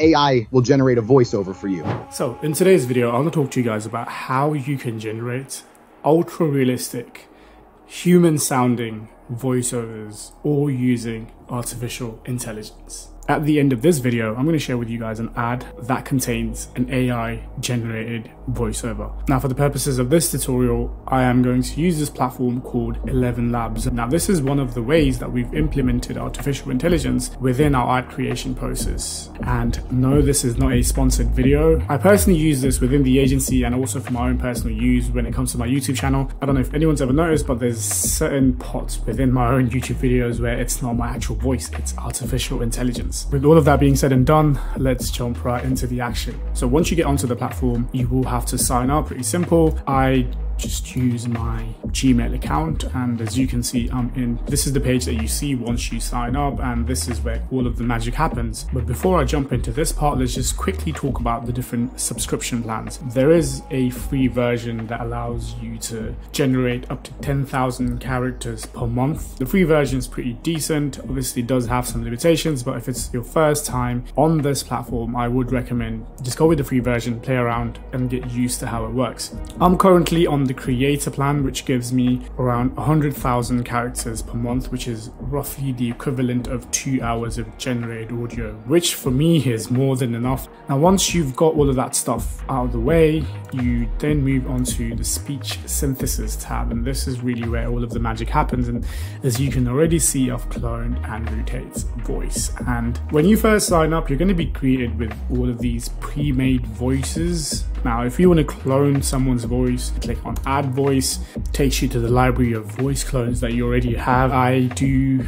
AI will generate a voiceover for you. So, in today's video, I want to talk to you guys about how you can generate ultra realistic, human sounding voiceovers all using artificial intelligence. At the end of this video, I'm going to share with you guys an ad that contains an AI generated voiceover. Now, for the purposes of this tutorial, I am going to use this platform called Eleven Labs. Now, this is one of the ways that we've implemented artificial intelligence within our ad creation process. And no, this is not a sponsored video. I personally use this within the agency and also for my own personal use when it comes to my YouTube channel. I don't know if anyone's ever noticed, but there's certain pots within my own YouTube videos where it's not my actual voice, it's artificial intelligence. With all of that being said and done, let's jump right into the action. So once you get onto the platform, you will have to sign up, pretty simple. I just use my Gmail account and as you can see I'm in this is the page that you see once you sign up and this is where all of the magic happens. But before I jump into this part let's just quickly talk about the different subscription plans. There is a free version that allows you to generate up to 10,000 characters per month. The free version is pretty decent obviously does have some limitations but if it's your first time on this platform I would recommend just go with the free version play around and get used to how it works. I'm currently on the creator plan, which gives me around 100,000 characters per month, which is roughly the equivalent of two hours of generated audio, which for me is more than enough. Now, once you've got all of that stuff out of the way, you then move on to the speech synthesis tab, and this is really where all of the magic happens. And as you can already see, I've cloned Andrew Tate's voice. And when you first sign up, you're going to be greeted with all of these pre-made voices now, if you want to clone someone's voice, click on add voice, takes you to the library of voice clones that you already have. I do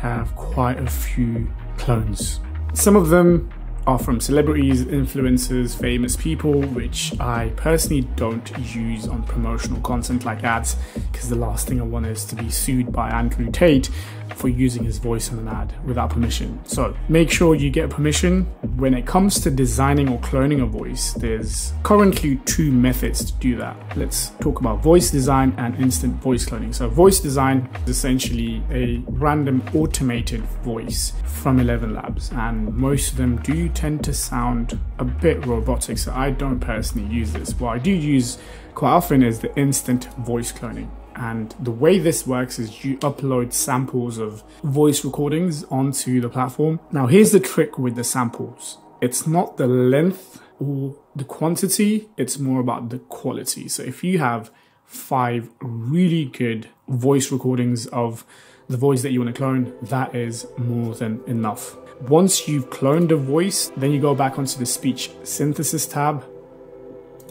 have quite a few clones. Some of them are from celebrities, influencers, famous people, which I personally don't use on promotional content like ads, because the last thing I want is to be sued by Andrew Tate for using his voice in an ad without permission. So make sure you get permission. When it comes to designing or cloning a voice, there's currently two methods to do that. Let's talk about voice design and instant voice cloning. So voice design is essentially a random automated voice from Eleven Labs, and most of them do tend to sound a bit robotic, so I don't personally use this. What I do use quite often is the instant voice cloning. And the way this works is you upload samples of voice recordings onto the platform. Now, here's the trick with the samples it's not the length or the quantity, it's more about the quality. So if you have five really good voice recordings of the voice that you want to clone, that is more than enough. Once you've cloned a voice, then you go back onto the speech synthesis tab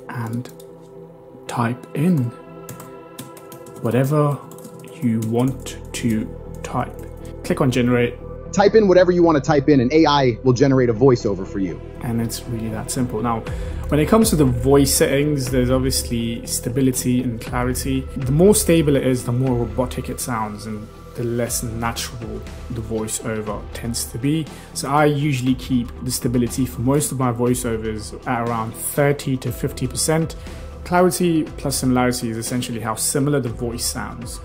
and type in whatever you want to type. Click on generate. Type in whatever you want to type in and AI will generate a voiceover for you. And it's really that simple. Now, when it comes to the voice settings, there's obviously stability and clarity. The more stable it is, the more robotic it sounds and the less natural the voiceover tends to be. So I usually keep the stability for most of my voiceovers at around 30 to 50%. Clarity plus similarity is essentially how similar the voice sounds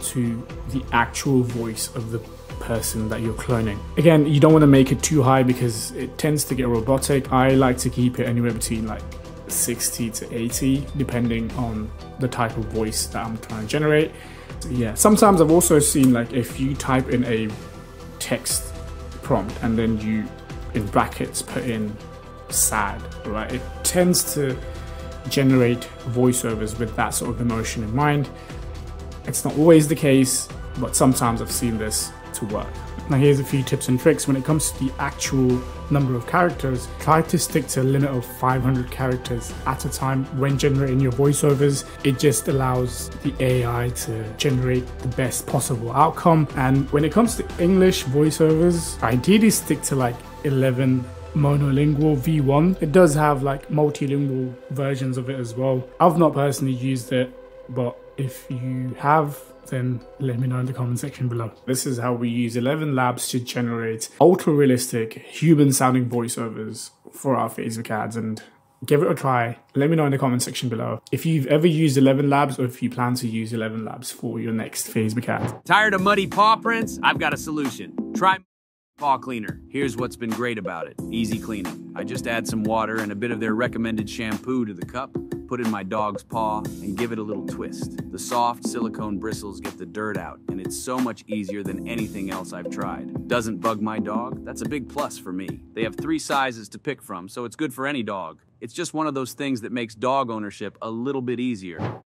to the actual voice of the person that you're cloning. Again, you don't want to make it too high because it tends to get robotic. I like to keep it anywhere between like 60 to 80 depending on the type of voice that I'm trying to generate. Yeah, sometimes I've also seen like if you type in a text prompt and then you in brackets put in sad, right? It tends to generate voiceovers with that sort of emotion in mind. It's not always the case, but sometimes I've seen this to work. Now here's a few tips and tricks when it comes to the actual number of characters. Try to stick to a limit of 500 characters at a time when generating your voiceovers. It just allows the AI to generate the best possible outcome. And when it comes to English voiceovers, ideally stick to like 11 monolingual V1. It does have like multilingual versions of it as well. I've not personally used it, but if you have then let me know in the comment section below. This is how we use Eleven Labs to generate ultra realistic human sounding voiceovers for our Facebook ads and give it a try. Let me know in the comment section below if you've ever used Eleven Labs or if you plan to use Eleven Labs for your next Facebook ad. Tired of muddy paw prints? I've got a solution. Try Paw Cleaner. Here's what's been great about it. Easy cleaning. I just add some water and a bit of their recommended shampoo to the cup, put in my dog's paw, and give it a little twist. The soft silicone bristles get the dirt out, and it's so much easier than anything else I've tried. Doesn't bug my dog? That's a big plus for me. They have three sizes to pick from, so it's good for any dog. It's just one of those things that makes dog ownership a little bit easier.